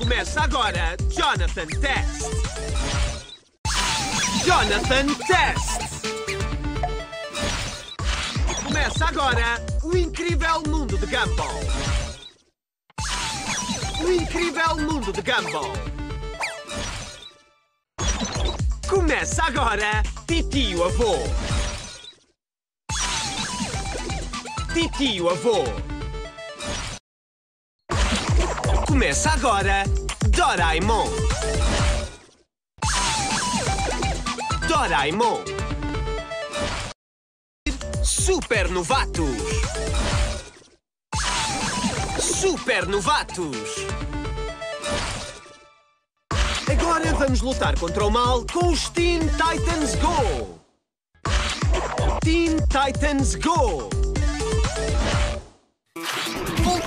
Começa agora Jonathan Test. Jonathan Test. Começa agora o incrível mundo de Gumball. O incrível mundo de Gumball. Começa agora Titio Avô. Titio Avô. Começa agora Doraemon. Doraemon. Super Novatos. Super Novatos. Agora vamos lutar contra o mal com os Teen Titans Go. Teen Titans Go.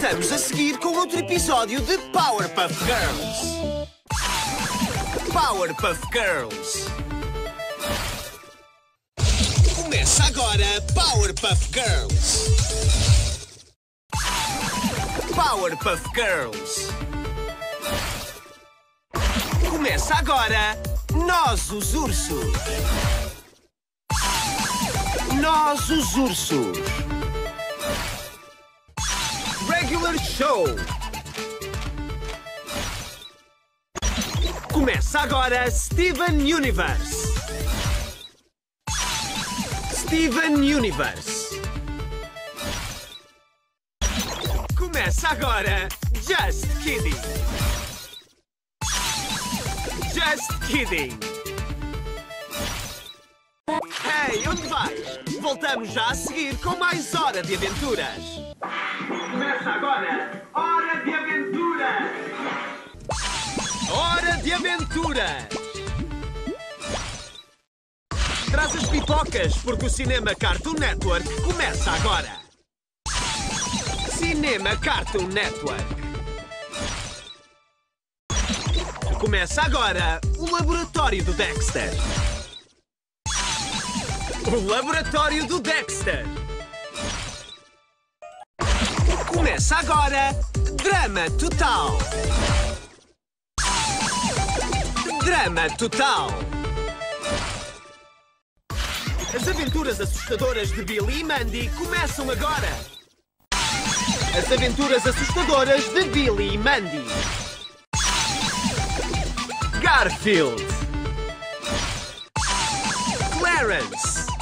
Voltamos a seguir com outro episódio de Powerpuff Girls. Powerpuff Girls. Começa agora Powerpuff Girls. Powerpuff Girls. Começa agora Nós os Ursos. Nós os Ursos. Regular Show. Começa agora Steven Universe. Steven Universe. Começa agora Just Kidding. Just Kidding. Hey, onde vais? Voltamos já a seguir com mais Hora de Aventuras. Começa agora Hora de Aventuras. Hora de Aventuras. Traz as pipocas, porque o Cinema Cartoon Network começa agora. Cinema Cartoon Network. Começa agora o Laboratório do Dexter. O Laboratório do Dexter. Começa agora Drama Total. Drama Total. As aventuras assustadoras de Billy e Mandy começam agora. As aventuras assustadoras de Billy e Mandy. Garfield. Clarence.